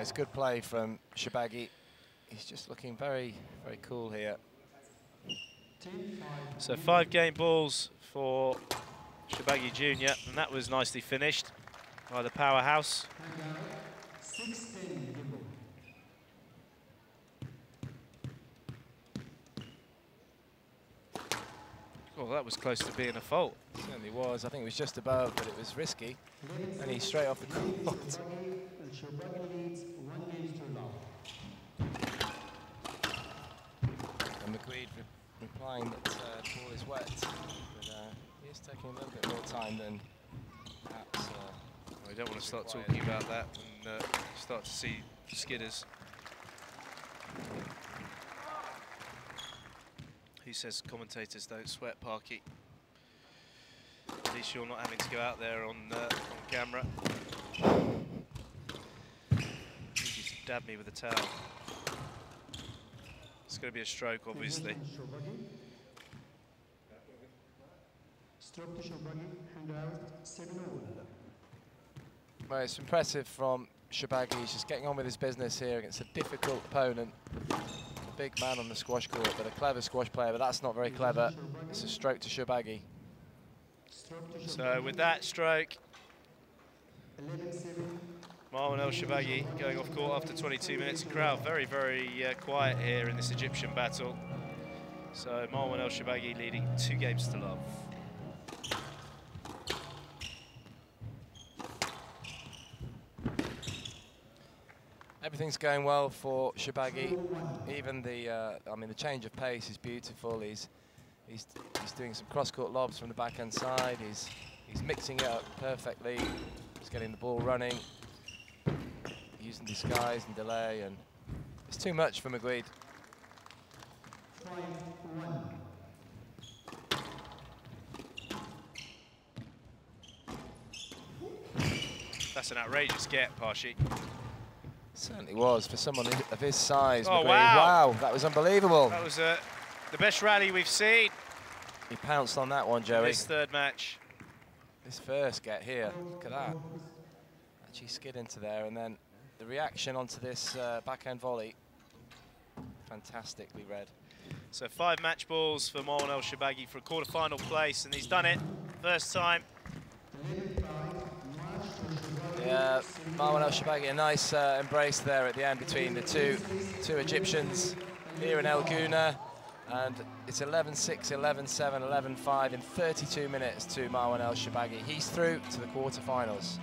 It's good play from Shorbagy. He's just looking very, very cool here. So five game balls for Shorbagy Jr. and that was nicely finished by the powerhouse. Oh, that was close to being a fault. Certainly was. I think it was just above, but it was risky. And he's straight off the court. And Meguid re replying that uh, the ball is wet, but uh, he is taking a little bit more time than perhaps. Uh, I don't want to start talking about that and uh, start to see skidders. He says commentators don't sweat, Parky. At least you're not having to go out there on, uh, on camera. Just dabbed me with a towel. It's going to be a stroke, obviously. Stroke to Shorbagy, hand out, 7 all. Well, it's impressive from Shorbagy. He's just getting on with his business here against a difficult opponent. Big man on the squash court, but a clever squash player, but that's not very clever. It's a stroke to to So with that stroke, 11 7. Marwan El Shorbagy going off court after 22 minutes. Crowd very, very uh, quiet here in this Egyptian battle. So Marwan El Shorbagy leading two games to love. Everything's going well for Shorbagy. Even the, uh, I mean, the change of pace is beautiful. He's, he's, he's doing some cross-court lobs from the backhand side. He's, he's mixing it up perfectly. He's getting the ball running, using disguise and delay, and it's too much for Meguid. 5 1. That's an outrageous get, Parshi. Certainly was for someone of his size. Oh, wow. wow, that was unbelievable. That was uh, the best rally we've seen He pounced on that one, Joey. this third match. His first get here, look at that. Actually skid into there, and then the reaction onto this uh, backhand volley, fantastically read. So five match balls for Marwan El Shorbagy for a quarter-final place, and he's done it. First time. Yeah, Marwan El Shorbagy, a nice uh, embrace there at the end between the two two Egyptians here in El Gouna. And it's 11-6, 11-7, 11-5 in 32 minutes to Marwan El Shorbagy. He's through to the quarterfinals.